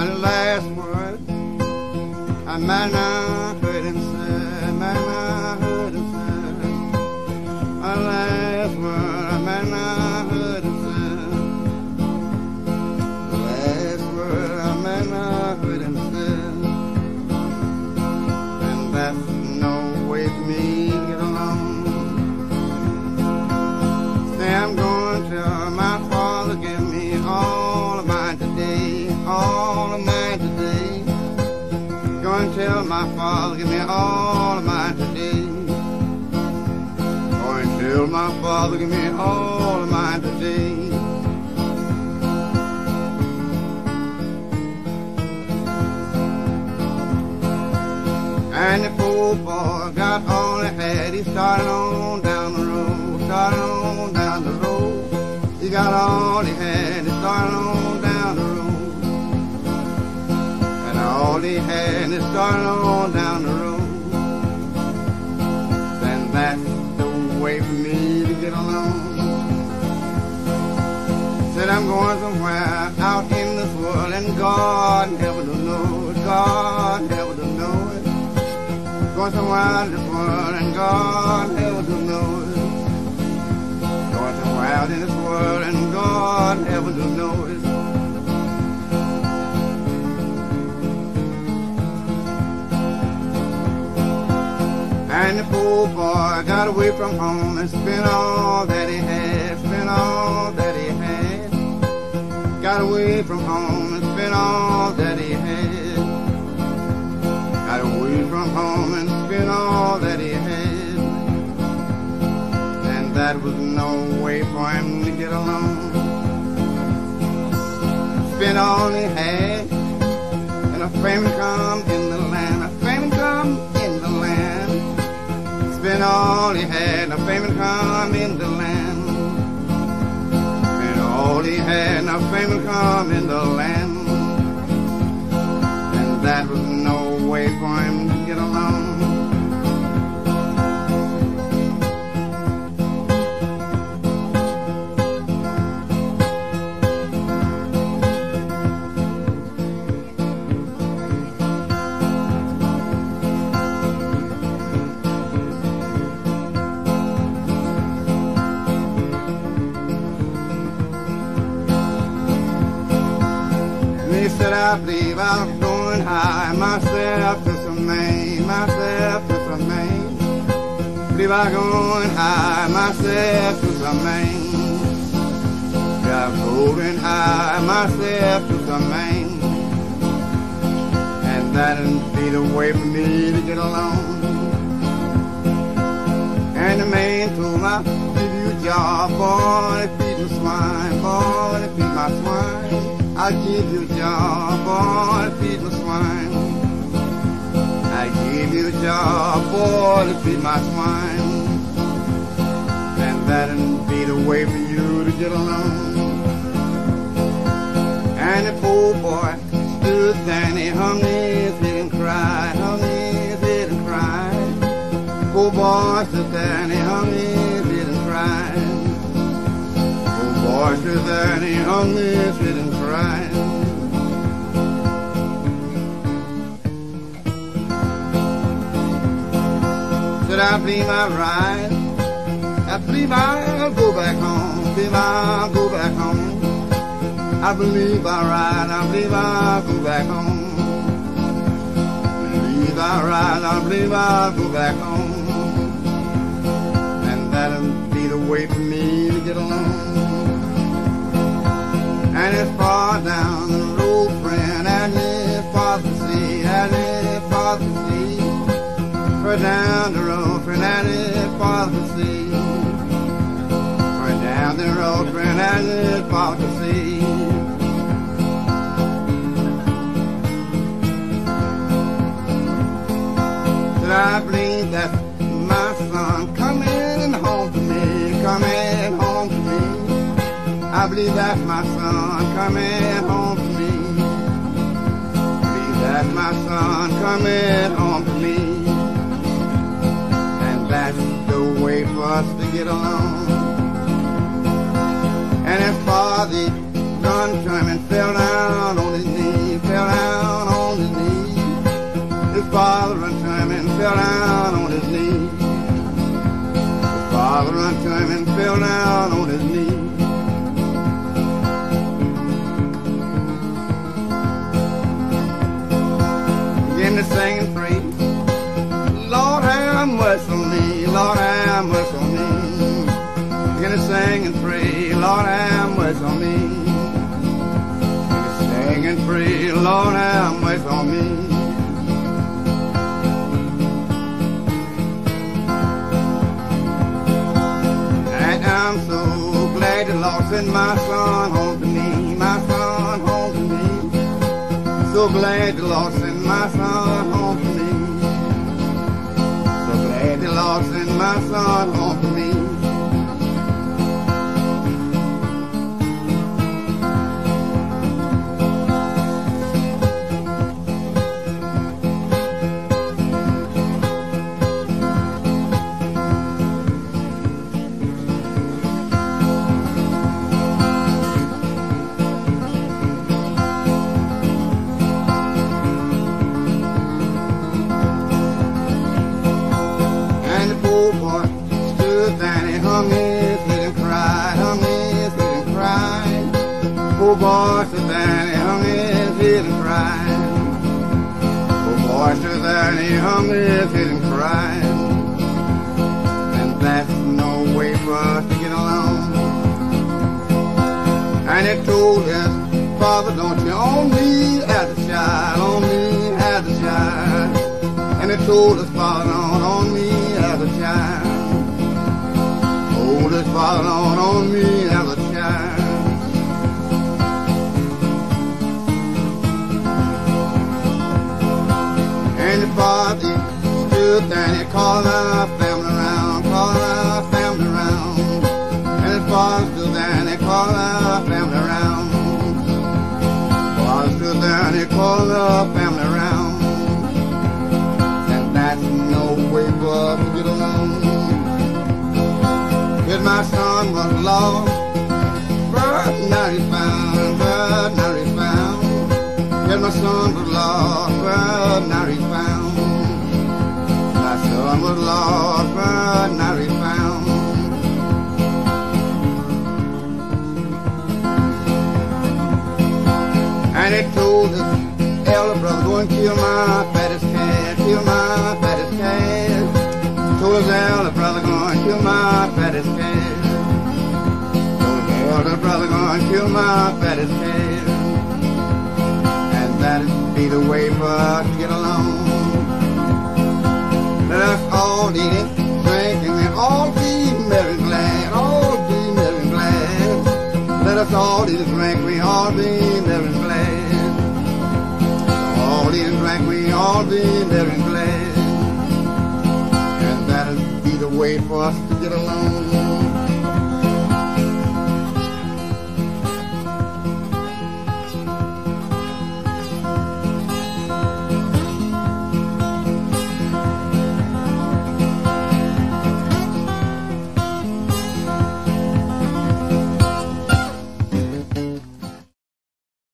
The last word I might not tell my father give me all of mine today. Going to tell my father give me all of mine today. And the poor boy got all he had. He started on down the road, started on down the road. He got all he had. He started on down the road. All he had, he started on down the road. And that's the way for me to get along. Said I'm going somewhere out in this world, and God never to know it. God never to know it. Going somewhere in this world, and God never to know it. Going somewhere out in this world, and God never to know it. And the poor boy got away from home and spent all that he had, spent all that he had. Got away from home and spent all that he had. Got away from home and spent all that he had. And that was no way for him to get along. Spent all he had, and a famine come in Spent all he had, and a famine come in the land. And all he had, and a famine come in the land. I believe I'm going high myself to some Maine, myself to some Maine. Believe I'm going high myself to some Maine. Yeah, I'm going high myself to some Maine. And that'll be the way for me to get along. And the man told me, give you a job, boy, to feed the swine, boy, to feed my swine. I'll give you job, boy, to feed my swine. I give you job, boy, to feed my swine. And that'll be the way for you to get along. And the poor boy stood there and he hung his head and cried, hung his head and cried. Poor boy stood there and hung his head and cried. Poor boy stood there and cried. Said I believe I ride. I believe I'll go back home. Believe I'll go back home. I believe I ride. I believe I'll go back home. Believe I ride. I believe I'll go back home. And that'll be the way for me to get along. Far down the road, friend, and it's far to see, and it's far to see. Far down the road, friend, and it's far to see. Far down the road, friend, and it's far see. That I believe believe that's my son coming home to me. Believe that's my son coming home to me. And that's the way for us to get along. And his father done to and fell down on his knee, fell down on his knee. His father unto time and fell down on his knees. His father unto him and fell down on his knee. Began free. Lord, have mercy on me. Began to sing and pray. Lord, have mercy on me. And I'm so glad the Lord sent my son home to me, my son home to me. So glad the Lord sent my son home to me. So glad the Lord sent my son home to me. Poor boy stood he hung his head and cried. Poor boy stood he hung his head and cried. And that's no way for us to get along. And he told his father, don't you own me as a child, own me as a child. And he told his father, on, own me as a child. Told his father, on, on me And the father stood there and our family around, called our family around. And his father stood there and our family around. Father stood there and our family around. And that's no way for to get along. Cause my son was lost, but now he's found, but now he's found. Cause my son was lost, but now he's found. Son was lost, but now found. And he told his elder brother, go and kill my fattest calf, kill my fattest calf. Told his elder brother, go and kill my fattest calf. Told his elder brother, go and kill my fattest calf. And that'd be the way for us to get along. Let us all drink, and all be merry and glad, all be merry and glad. Let us all eat and drink, we all be merry and glad. All eat and drink, we all be merry and glad. And that'll be the way for us to get along.